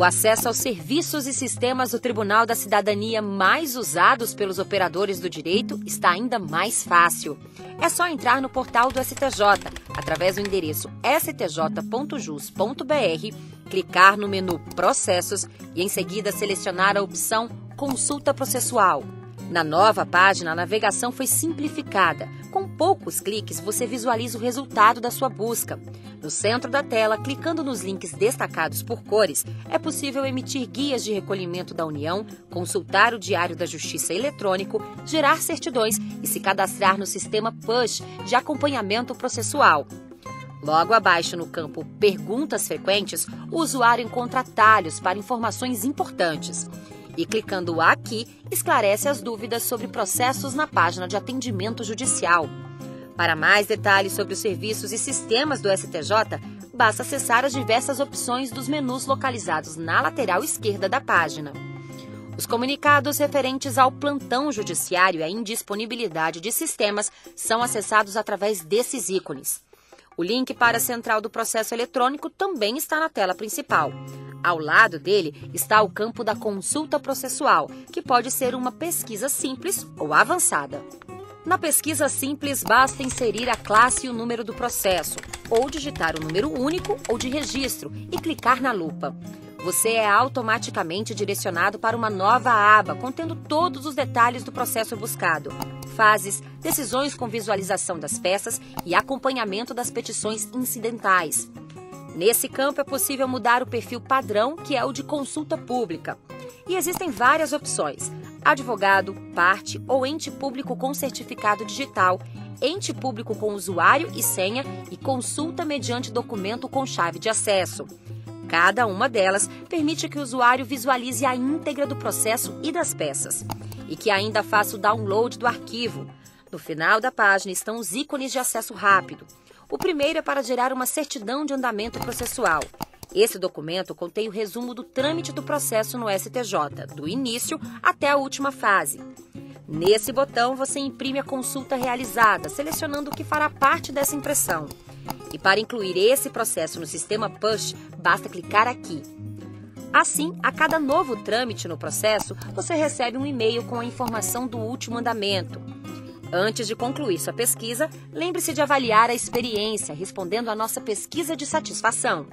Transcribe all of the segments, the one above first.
O acesso aos serviços e sistemas do Tribunal da Cidadania mais usados pelos operadores do direito está ainda mais fácil. É só entrar no portal do STJ, através do endereço stj.jus.br, clicar no menu Processos e em seguida selecionar a opção Consulta Processual. Na nova página, a navegação foi simplificada. Com poucos cliques, você visualiza o resultado da sua busca. No centro da tela, clicando nos links destacados por cores, é possível emitir guias de recolhimento da União, consultar o Diário da Justiça eletrônico, gerar certidões e se cadastrar no sistema PUSH de acompanhamento processual. Logo abaixo, no campo Perguntas Frequentes, o usuário encontra atalhos para informações importantes e clicando aqui esclarece as dúvidas sobre processos na página de atendimento judicial. Para mais detalhes sobre os serviços e sistemas do STJ, basta acessar as diversas opções dos menus localizados na lateral esquerda da página. Os comunicados referentes ao plantão judiciário e à indisponibilidade de sistemas são acessados através desses ícones. O link para a central do processo eletrônico também está na tela principal. Ao lado dele está o campo da consulta processual, que pode ser uma pesquisa simples ou avançada. Na pesquisa simples, basta inserir a classe e o número do processo, ou digitar o número único ou de registro e clicar na lupa. Você é automaticamente direcionado para uma nova aba contendo todos os detalhes do processo buscado, fases, decisões com visualização das peças e acompanhamento das petições incidentais. Nesse campo é possível mudar o perfil padrão, que é o de consulta pública. E existem várias opções: advogado, parte ou ente público com certificado digital, ente público com usuário e senha e consulta mediante documento com chave de acesso. Cada uma delas permite que o usuário visualize a íntegra do processo e das peças, e que ainda faça o download do arquivo. No final da página estão os ícones de acesso rápido. O primeiro é para gerar uma certidão de andamento processual. Esse documento contém o resumo do trâmite do processo no STJ, do início até a última fase. Nesse botão, você imprime a consulta realizada, selecionando o que fará parte dessa impressão. E para incluir esse processo no sistema Push, basta clicar aqui. Assim, a cada novo trâmite no processo, você recebe um e-mail com a informação do último andamento. Antes de concluir sua pesquisa, lembre-se de avaliar a experiência respondendo à nossa pesquisa de satisfação.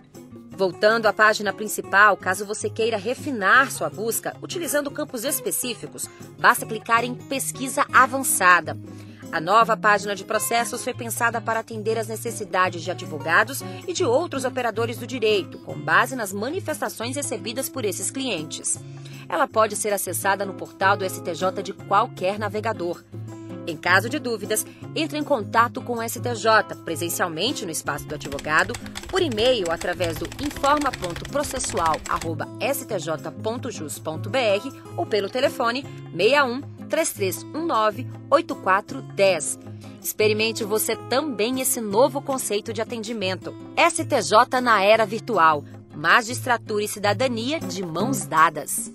Voltando à página principal, caso você queira refinar sua busca utilizando campos específicos, basta clicar em Pesquisa Avançada. A nova página de processos foi pensada para atender às necessidades de advogados e de outros operadores do direito, com base nas manifestações recebidas por esses clientes. Ela pode ser acessada no portal do STJ de qualquer navegador. Em caso de dúvidas, entre em contato com o STJ, presencialmente no espaço do advogado, por e-mail através do informa.processual@stj.jus.br ou pelo telefone 61 3319 8410. Experimente você também esse novo conceito de atendimento. STJ na era virtual. Magistratura e cidadania de mãos dadas.